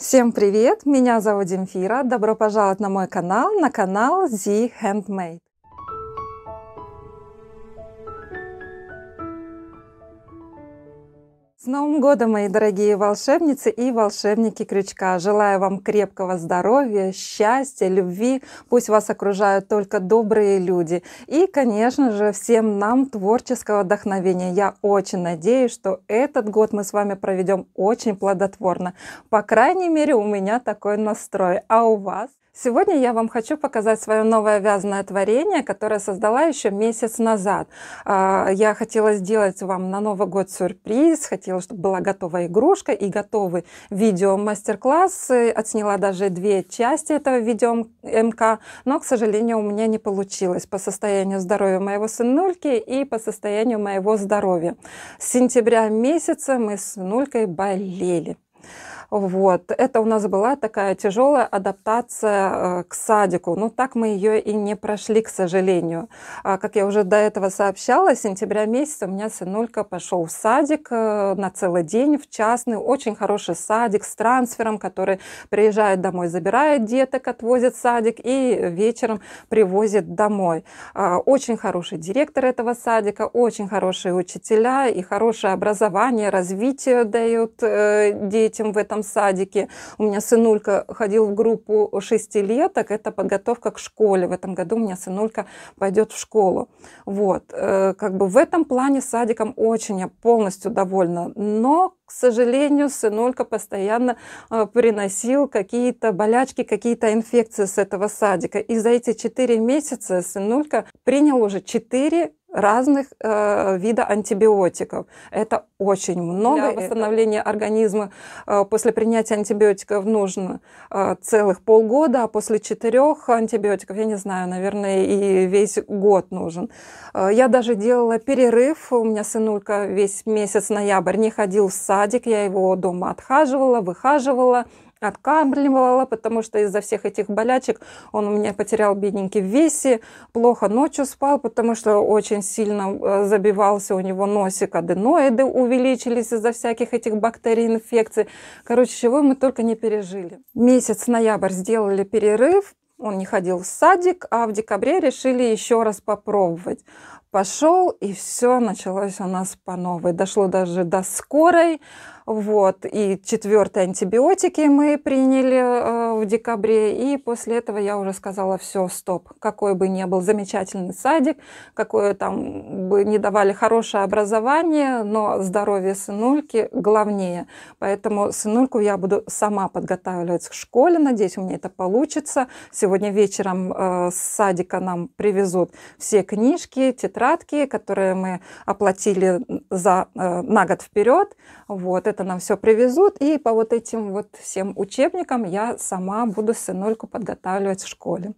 Всем привет! Меня зовут Демфира. Добро пожаловать на мой канал, на канал Z Handmade. С Новым годом, мои дорогие волшебницы и волшебники крючка! Желаю вам крепкого здоровья, счастья, любви. Пусть вас окружают только добрые люди. И, конечно же, всем нам творческого вдохновения. Я очень надеюсь, что этот год мы с вами проведем очень плодотворно. По крайней мере, у меня такой настрой. А у вас? Сегодня я вам хочу показать свое новое вязаное творение, которое создала еще месяц назад. А, я хотела сделать вам на Новый год сюрприз, хотела, чтобы была готовая игрушка и готовый видео мастер-класс. Отсняла даже две части этого видео МК, но, к сожалению, у меня не получилось по состоянию здоровья моего сынульки и по состоянию моего здоровья. С сентября месяца мы с сынулькой болели. Вот. Это у нас была такая тяжелая адаптация э, к садику. Но так мы ее и не прошли, к сожалению. А, как я уже до этого сообщала, с сентября месяца у меня сынулька пошел в садик э, на целый день, в частный, очень хороший садик с трансфером, который приезжает домой, забирает деток, отвозит садик и вечером привозит домой. А, очень хороший директор этого садика, очень хорошие учителя и хорошее образование, развитие дают э, детям в этом детском садике. У меня сынулька ходил в группу шестилеток, это подготовка к школе. В этом году у меня сынулька пойдет в школу. Вот. Э, как бы в этом плане садиком очень я полностью довольна. Но, к сожалению, сынулька постоянно э, приносил какие-то болячки, какие-то инфекции с этого садика. И за эти четыре месяца сынулька принял уже четыре разных э, вида антибиотиков. Это очень много. Для восстановления организма э, после принятия антибиотиков нужно э, целых полгода, а после четырех антибиотиков, я не знаю, наверное, и весь год нужен. Э, я даже делала перерыв. У меня сынулька весь месяц ноябрь не ходил в садик, я его дома отхаживала, выхаживала откармливала, потому что из-за всех этих болячек он у меня потерял бедненький в весе, плохо ночью спал, потому что очень сильно э, забивался у него носик, аденоиды увеличились из-за всяких этих бактерий, инфекций. Короче, чего мы только не пережили. Месяц ноябрь сделали перерыв, он не ходил в садик, а в декабре решили еще раз попробовать. Пошел, и все началось у нас по новой. Дошло даже до скорой. Вот. И четвертые антибиотики мы приняли в декабре. И после этого я уже сказала, все, стоп. Какой бы ни был замечательный садик, какое там бы не давали хорошее образование, но здоровье сынульки главнее. Поэтому сынульку я буду сама подготавливать к школе. Надеюсь, у меня это получится. Сегодня вечером э, с садика нам привезут все книжки, тетрадки, которые мы оплатили за, э, на год вперед. Вот, это нам все привезут, и по вот этим вот всем учебникам я сама буду сынульку подготавливать в школе.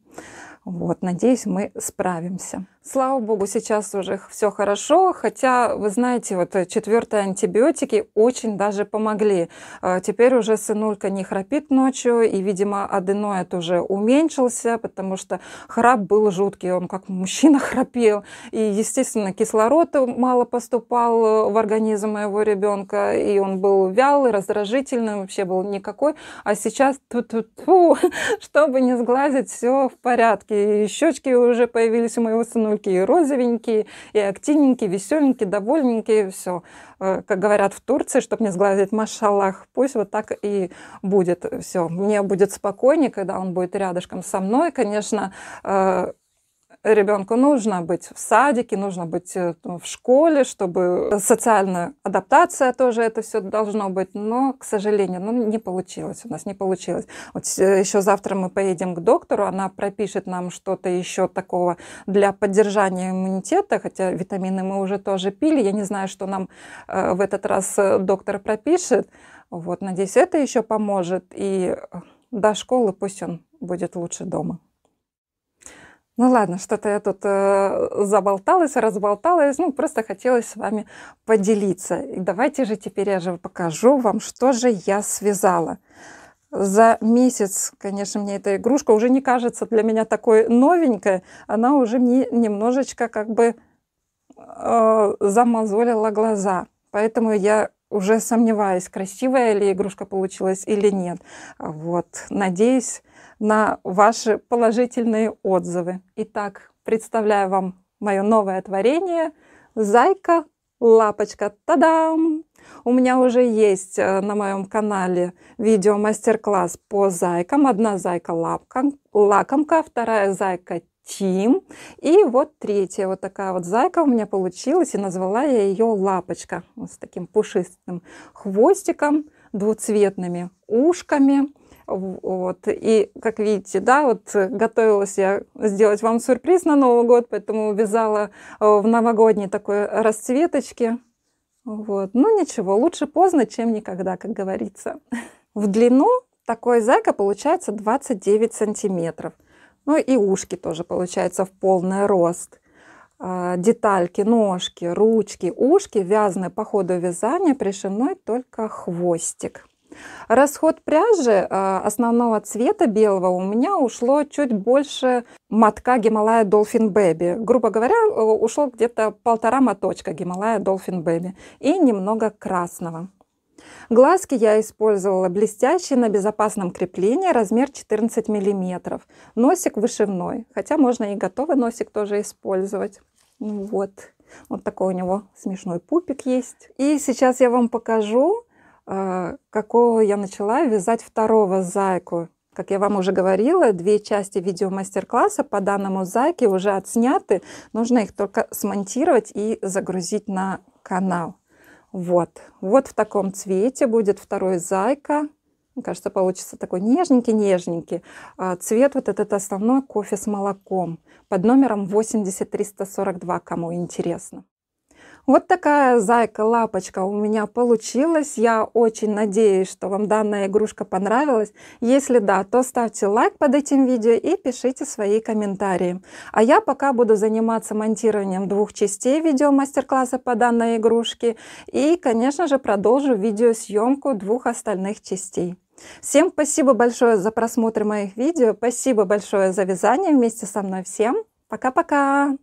Вот, надеюсь, мы справимся. Слава богу, сейчас уже все хорошо, хотя, вы знаете, вот э, четвертые антибиотики очень даже помогли. А, теперь уже сынулька не храпит ночью, и, видимо, аденоид уже уменьшился, потому что храп был жуткий, он как мужчина храпел. И, естественно, кислород мало поступал э, в организм моего ребенка, и он был вялый, раздражительный, вообще был никакой. А сейчас, ту -ту -ту, чтобы не сглазить, все в порядке. И щечки уже появились у моего сына и розовенькие, и активненькие, веселенькие, довольненькие, все. Э, как говорят в Турции, чтобы не сглазить, машаллах, пусть вот так и будет все. Мне будет спокойнее, когда он будет рядышком со мной, конечно, э, ребенку нужно быть в садике, нужно быть э, в школе, чтобы социальная адаптация тоже это все должно быть. Но, к сожалению, ну, не получилось у нас, не получилось. Вот еще завтра мы поедем к доктору, она пропишет нам что-то еще такого для поддержания иммунитета, хотя витамины мы уже тоже пили. Я не знаю, что нам э, в этот раз э, доктор пропишет. Вот, надеюсь, это еще поможет. И до школы пусть он будет лучше дома. Ну ладно, что-то я тут э, заболталась, разболталась. Ну, просто хотелось с вами поделиться. И давайте же теперь я же покажу вам, что же я связала. За месяц, конечно, мне эта игрушка уже не кажется для меня такой новенькой. Она уже мне немножечко как бы э, замазолила глаза. Поэтому я уже сомневаюсь, красивая ли игрушка получилась или нет. Вот, надеюсь на ваши положительные отзывы. Итак, представляю вам мое новое творение «Зайка лапочка. Та-дам! У меня уже есть э, на моем канале видео мастер-класс по зайкам. Одна зайка лапка, лакомка, вторая зайка Тим. И вот третья вот такая вот зайка у меня получилась. И назвала я ее лапочка. Вот с таким пушистым хвостиком, двуцветными ушками. Вот. И, как видите, да, вот готовилась я сделать вам сюрприз на Новый год, поэтому вязала э, в новогодней такой расцветочке. Вот. Ну ничего, лучше поздно, чем никогда, как говорится. В длину такой зайка получается 29 сантиметров. Ну и ушки тоже получается в полный рост. А, детальки, ножки, ручки, ушки вязаны по ходу вязания, пришивной только хвостик. Расход пряжи а, основного цвета белого у меня ушло чуть больше мотка Гималая Dolphin Baby. Грубо говоря, э, ушло где-то полтора моточка Гималая Dolphin Baby и немного красного. Глазки я использовала блестящие на безопасном креплении, размер 14 мм. Носик вышивной, хотя можно и готовый носик тоже использовать. Ну вот, вот такой у него смешной пупик есть. И сейчас я вам покажу, какого я начала вязать второго зайку. Как я вам уже говорила, две части видео мастер-класса по данному зайке уже отсняты. Нужно их только смонтировать и загрузить на канал. Вот. Вот в таком цвете будет второй зайка. Мне кажется, получится такой нежненький-нежненький. А цвет вот этот основной кофе с молоком под номером 80342, кому интересно. Вот такая зайка-лапочка у меня получилась. Я очень надеюсь, что вам данная игрушка понравилась. Если да, то ставьте лайк под этим видео и пишите свои комментарии. А я пока буду заниматься монтированием двух частей видео мастер-класса по данной игрушке. И, конечно же, продолжу видеосъемку двух остальных частей. Всем спасибо большое за просмотр моих видео. Спасибо большое за вязание вместе со мной. Всем пока-пока!